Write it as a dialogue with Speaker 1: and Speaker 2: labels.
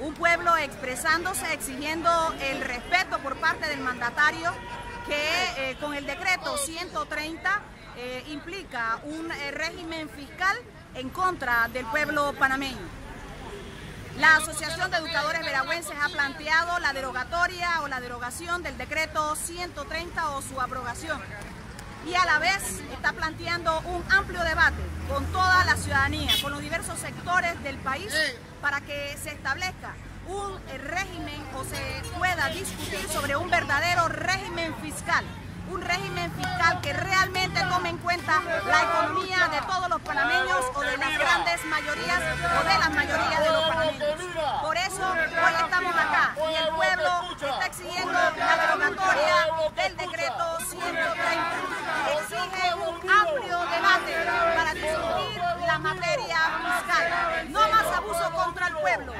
Speaker 1: Un pueblo expresándose, exigiendo el respeto por parte del mandatario que eh, con el decreto 130 eh, implica un eh, régimen fiscal en contra del pueblo panameño. La Asociación de Educadores Veragüenses ha planteado la derogatoria o la derogación del decreto 130 o su abrogación y a la vez está planteando un amplio debate con toda la ciudadanía, con los diversos sectores del país para que se establezca un régimen o se pueda discutir sobre un verdadero régimen fiscal un régimen fiscal que realmente tome en cuenta la economía de todos los panameños o de las grandes mayorías o de las mayorías de los panameños. Por eso hoy estamos acá y el pueblo está exigiendo la derogatoria del decreto 130. Exige un amplio debate para discutir la materia fiscal. No más abuso contra el pueblo,